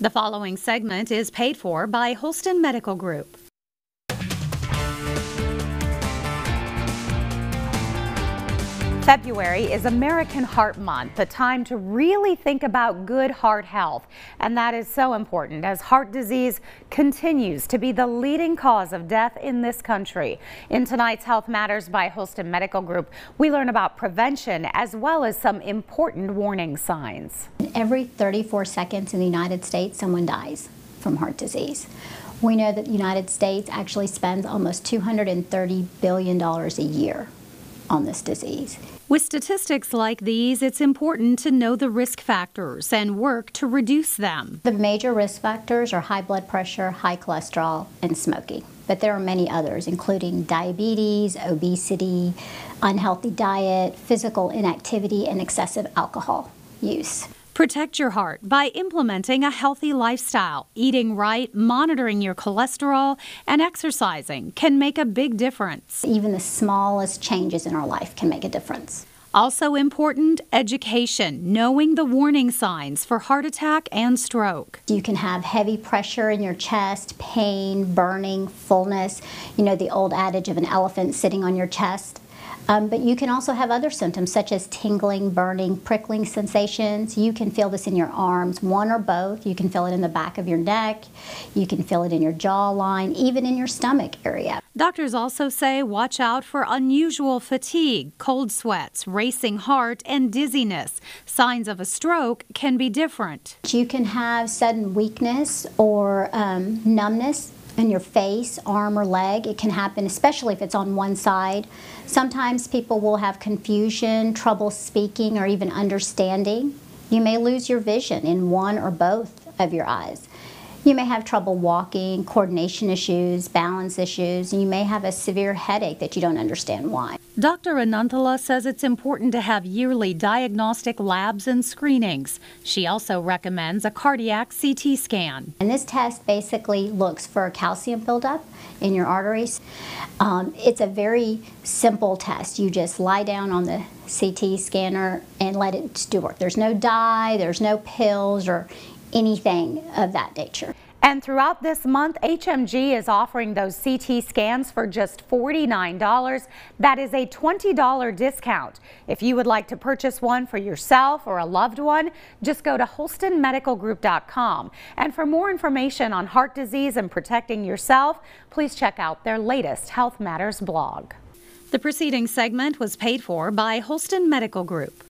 The following segment is paid for by Holston Medical Group. February is American Heart Month, a time to really think about good heart health. And that is so important as heart disease continues to be the leading cause of death in this country. In tonight's Health Matters by Holston Medical Group, we learn about prevention as well as some important warning signs. Every 34 seconds in the United States, someone dies from heart disease. We know that the United States actually spends almost $230 billion a year on this disease. With statistics like these, it's important to know the risk factors and work to reduce them. The major risk factors are high blood pressure, high cholesterol, and smoking. But there are many others, including diabetes, obesity, unhealthy diet, physical inactivity, and excessive alcohol use. Protect your heart by implementing a healthy lifestyle. Eating right, monitoring your cholesterol, and exercising can make a big difference. Even the smallest changes in our life can make a difference. Also important, education, knowing the warning signs for heart attack and stroke. You can have heavy pressure in your chest, pain, burning, fullness. You know the old adage of an elephant sitting on your chest. Um, but you can also have other symptoms such as tingling, burning, prickling sensations. You can feel this in your arms, one or both. You can feel it in the back of your neck. You can feel it in your jawline, even in your stomach area. Doctors also say watch out for unusual fatigue, cold sweats, racing heart, and dizziness. Signs of a stroke can be different. You can have sudden weakness or um, numbness in your face, arm, or leg. It can happen, especially if it's on one side. Sometimes people will have confusion, trouble speaking, or even understanding. You may lose your vision in one or both of your eyes. You may have trouble walking, coordination issues, balance issues, and you may have a severe headache that you don't understand why. Dr. Ananthula says it's important to have yearly diagnostic labs and screenings. She also recommends a cardiac CT scan. And this test basically looks for calcium buildup in your arteries. Um, it's a very simple test. You just lie down on the CT scanner and let it do work. There's no dye, there's no pills or anything of that nature. And throughout this month, HMG is offering those CT scans for just $49. That is a $20 discount. If you would like to purchase one for yourself or a loved one, just go to holstonmedicalgroup.com. And for more information on heart disease and protecting yourself, please check out their latest Health Matters blog. The preceding segment was paid for by Holston Medical Group.